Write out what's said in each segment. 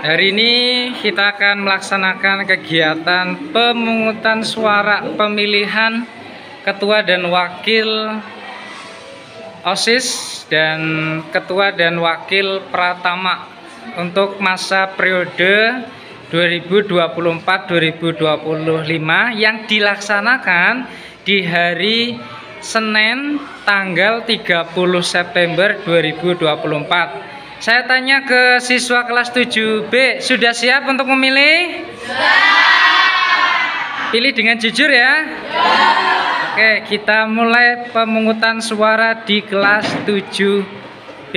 Hari ini kita akan melaksanakan kegiatan pemungutan suara pemilihan ketua dan wakil OSIS dan ketua dan wakil Pratama untuk masa periode 2024-2025 yang dilaksanakan di hari Senin tanggal 30 September 2024 saya tanya ke siswa kelas 7B, sudah siap untuk memilih? Sudah. Pilih dengan jujur ya? Sudah. Oke, kita mulai pemungutan suara di kelas 7B.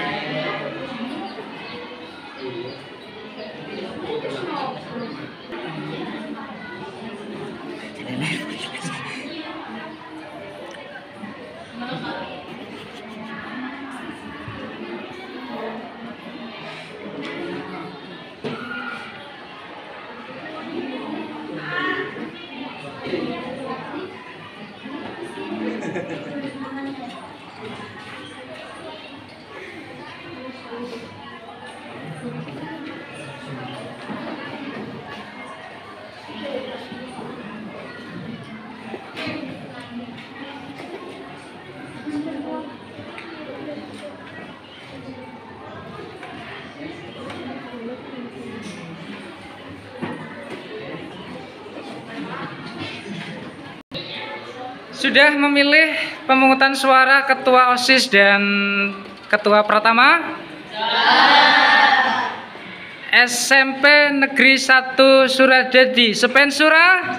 Gracias. Sudah memilih pemungutan suara ketua OSIS dan ketua Pratama? SMP Negeri 1 Suradadi. Sepen Surah?